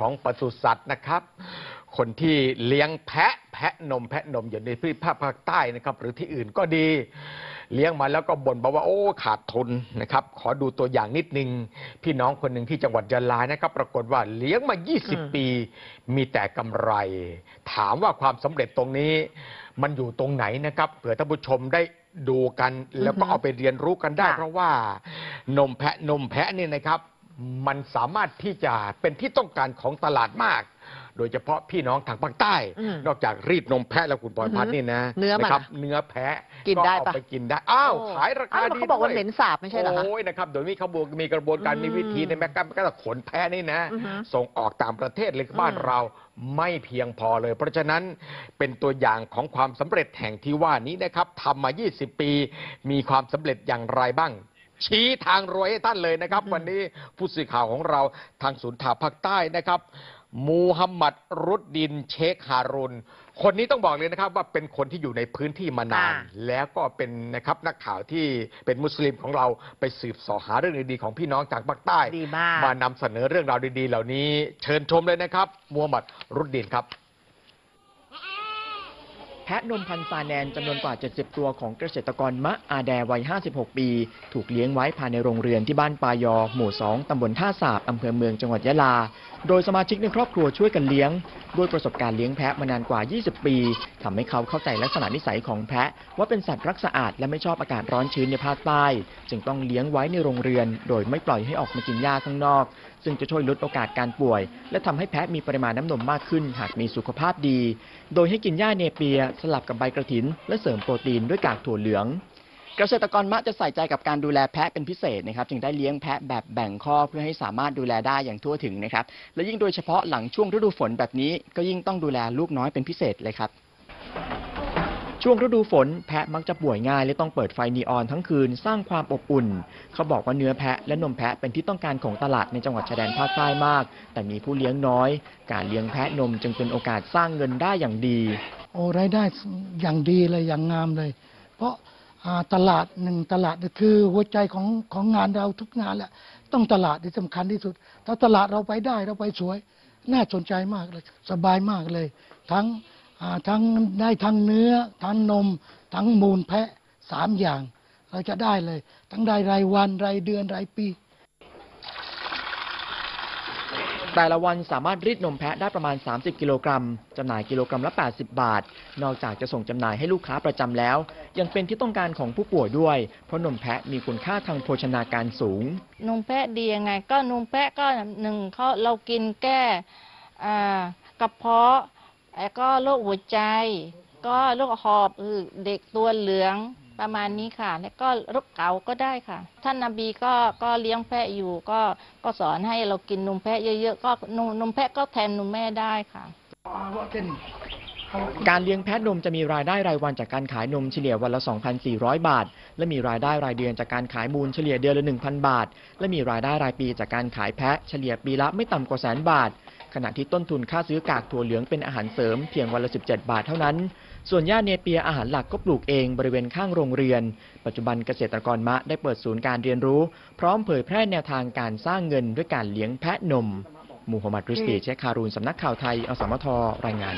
ของปศุสัตว์นะครับ คนที่เลี้ยงแพะแพะนมแพะนมอย่างในพื้นภาคภาคใต้นะครับ หรือที่อื่นก็ดี เลี้ยงมาแล้วก็บ่นบอกว่าโอ้ขาดทุนนะครับ ขอดูตัวอย่างนิดนึง พี่น้องคนหนึ่งที่จังหวัดยะลานะครับ ปรากฏว่าเลี้ยงมาอืม20 ปี มีแต่กำไร ถามว่าความสำเร็จตรงนี้ มันอยู่ตรงไหนนะครับเผื่อท่านผู้ชมได้ดูกันแล้วก็เอาไปเรียนรู้กันได้ค่ะเพราะว่านมแพะนมแพะนี่นะครับ มันสามารถที่จะเป็นที่ต้องการของตลาดมาก โดยเฉพาะพี่น้องทางภาคใต้ อืมนอกจากรีดนมแพะแล้วคุณปอยพัฒน์นี่นะเนื้อมันนะครับอะเนื้อแพะกินได้เอาปะไปกินได้ อ้าวโอ้ขายราคาอ้าวแล้วดีเขาบอกว่าด้วยเหม็นสาบไม่ใช่เหรอคะ โอ้ยนะครับโดยมีขบวนมีกระบวนการอืมมีวิธีในแม้กระทั่งขนแพะนี่นะ อือฮึส่งออกต่างประเทศเลยบ้านอืม เราไม่เพียงพอเลย เพราะฉะนั้นเป็นตัวอย่างของความสำเร็จแห่งที่ว่านี้นะครับทำมา 20 ปี มีความสำเร็จอย่างไรบ้าง ชี้ทางรวยให้ท่านเลยนะครับ วันนี้ผู้สื่อข่าวของเราทางศูนย์ถาภาคใต้นะครับ มูฮัมหมัดรุดดินเชคฮารุนคนนี้ต้องบอกเลยนะครับว่าเป็นคนที่อยู่ในพื้นที่มานานค่ะแล้วก็เป็นนะครับนักข่าวที่เป็นมุสลิมของเราไปสืบเสอหาเรื่องดีๆของพี่น้องจากภาคใต้ดีมากมานำเสนอเรื่องราวดีๆ เหล่านี้ เชิญชมเลยนะครับมูฮัมหมัดรุดดินครับ แพะนมพันธุ์ซาแนนจำนวนกว่า 70 ตัวของเกษตรกรมะอาแดวัย 56 ปี ถูกเลี้ยงไว้ภายในโรงเรือนที่บ้านปายอ หมู่ 2 ตำบลท่าสาบอำเภอเมืองจังหวัดยะลา โดยสมาชิกในครอบครัวช่วยกันเลี้ยง ด้วยประสบการณ์เลี้ยงแพะมานานกว่า 20 ปีทำให้เขาเข้าใจลักษณะนิสัยของแพะ ว่าเป็นสัตว์รักสะอาดและไม่ชอบอากาศร้อนชื้นในภาคใต้ จึงต้องเลี้ยงไว้ในโรงเรือน โดยไม่ปล่อยให้ออกมากินหญ้าข้างนอก ซึ่งจะช่วยลดโอกาสการป่วย และทำให้แพะมีปริมาณน้ำนมมากขึ้น หากมีสุขภาพดี โดยให้กินหญ้าเนเปียสลับกับใบกระถิน และเสริมโปรตีนด้วยกากถั่วเหลือง เกษตรกรมักจะใส่ใจกับการดูแลแพะเป็นพิเศษนะครับจึงได้เลี้ยงแพะแบบแบ่งข้อเพื่อให้สามารถดูแลได้อย่างทั่วถึงนะครับและยิ่งโดยเฉพาะหลังช่วงฤดูฝนแบบนี้ ก็ยิ่งต้องดูแลลูกน้อยเป็นพิเศษเลยครับช่วงฤดูฝนแพะมักจะป่วยง่ายและต้องเปิดไฟนีออนทั้งคืนสร้างความอบอุ่น เขาบอกว่าเนื้อแพะและนมแพะเป็นที่ต้องการของตลาดในจังหวัดชายแดนภาคใต้มาก แต่มีผู้เลี้ยงน้อย การเลี้ยงแพะนมจึงเป็นโอกาสสร้างเงินได้อย่างดี โอ้รายได้อย่างดีเลยอย่างงามเลย เพราะาตลาดหนึ่งตลาดคือหัวใจของของงานเราทุกงานแหละต้องตลาดที่สำคัญที่สุด ถ้าตลาดเราไปได้เราไปสวย น่าสนใจมากเลยสบายมากเลย ทั้งทั้งได้ทั้งเนื้อ ทั้งนม ทั้งมูลแพะสามอย่าง เราจะได้เลย ทั้งได้รายวันรายเดือนรายปี แต่ละวันสามารถรีดนมแพะได้ประมาณ 30 กิโลกรัม จำหน่ายกิโลกรัมละ 80 บาท นอกจากจะส่งจำหน่ายให้ลูกค้าประจำแล้ว ยังเป็นที่ต้องการของผู้ป่วยด้วย เพราะนมแพะมีคุณค่าทางโภชนาการสูง นมแพะดียังไง ก็นมแพะก็หนึ่งเขาเรากินแก้กระเพาะแล้วก็โรคหัวใจ ก็โรคหอบเด็กตัวเหลือง ประมาณนี้ค่ะ แล้วก็โรคเกาก็ได้ค่ะ ท่านนบีก็ก็เลี้ยงแพะอยู่ก็ก็สอนให้เรากินนมแพะเยอะๆก็นมนมแพะก็แทนนมแม่ได้ค่ะการเลี้ยงแพะนมจะมีรายได้รายวันจากการขายนมเฉลี่ยวันละ 2,400 บาท และมีรายได้รายเดือนจากการขายมูลเฉลี่ยเดือนละ 1,000 บาท และมีรายได้รายปีจากการขายแพะเฉลี่ยปีละไม่ต่ำกว่าแสนบาท ขณะที่ต้นทุนค่าซื้อกากถั่วเหลืองเป็นอาหารเสริมเพียงวันละ 17 บาทเท่านั้น ส่วนหญ้าเนเปียอาหารหลักก็ปลูกเองบริเวณข้างโรงเรียน ปัจจุบันเกษตรกรมะได้เปิดศูนย์การเรียนรู้ พร้อมเผยแพร่แนวทางการสร้างเงินด้วยการเลี้ยงแพะนม มูฮัมหมัดริสตีเชคคารูนสำนักข่าวไทยอสมทรายงาน